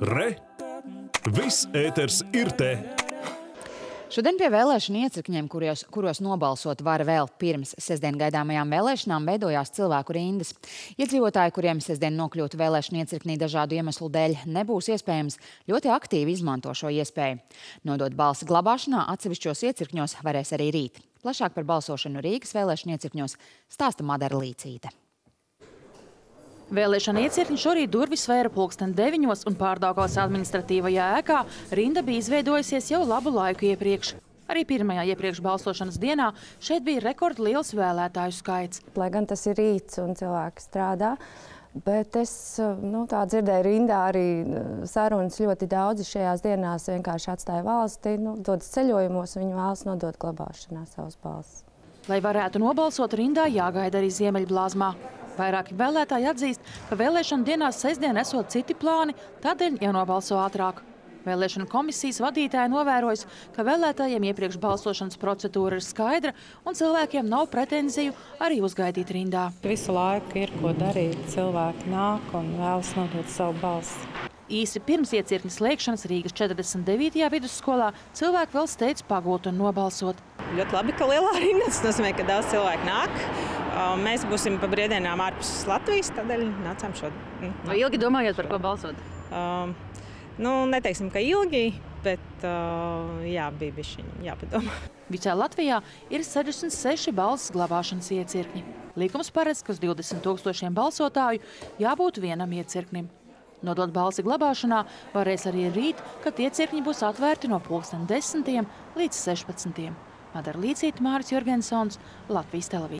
Re! Viss ēters ir te! Šodien pie vēlēšanu iecirkņiem, kuros, kuros nobalsot var vēl pirms sestdien gaidāmajām vēlēšanām, veidojās cilvēku rindas. Iedzīvotāji, kuriem sestdien nokļūt vēlēšanu iecirknī dažādu iemeslu dēļ, nebūs iespējams, ļoti aktīvi izmanto šo iespēju. Nodot balsi glabāšanā atsevišķos iecirkņos varēs arī rīt. Plašāk par balsošanu Rīgas vēlēšanu iecirkņos stāsta Madara Līcīte. Vēlēšana iecirkņi šorīt durvis svēra pulksten deviņos un pārdaugavas administratīvajā ēkā rinda bija izveidojusies jau labu laiku iepriekš. Arī pirmajā iepriekš balsošanas dienā šeit bija rekordliels vēlētāju skaits. Lai gan tas ir rīts un cilvēki strādā, bet es nu, tā dzirdēju rindā arī sarunas ļoti daudzi šajās dienās vienkārši atstāja valsti, nu, dodas ceļojumos, viņi vēlas nodot glabāšanā savas balsis. Lai varētu nobalsot rindā, jāgaida arī Ziemeļblāzmā. Vairāki vēlētāji atzīst, ka vēlēšana dienās sestdien esot citi plāni, tādēļ jānobalso ātrāk. Vēlēšana komisijas vadītāja novērojas, ka vēlētājiem iepriekš balsošanas procedūra ir skaidra un cilvēkiem nav pretenziju arī uzgaidīt rindā. Visu laiku ir ko darīt, cilvēki nāk un vēlas nodot savu balsi. Īsi pirms iecirkņa slēgšanas Rīgas 49. vidusskolā cilvēki vēl steidz pagūt un nobalsot. Ļoti labi, ka lielā rinda, tas nozīmē, ka daudz cilvēku nāk. Mēs būsim pa brīvdienām ārpus Latvijas, tādēļ nācām šodien. Vai ilgi domājot, par ko balsot? Um, nu, neteiksim, ka ilgi, bet uh, jā, bija bišķiņi jāpadomā. Visā Latvijā ir 66 balsis glabāšanas iecirkņi. Likums paredz, ka uz 20 tūkstošiem balsotāju jābūt vienam iecirknim. Nodot balsi glabāšanā varēs arī rīt, kad iecirkņi būs atvērti no pulksten 10 līdz 16. Madara Līcīta, Māris Jorgensons, Latvijas televīzija.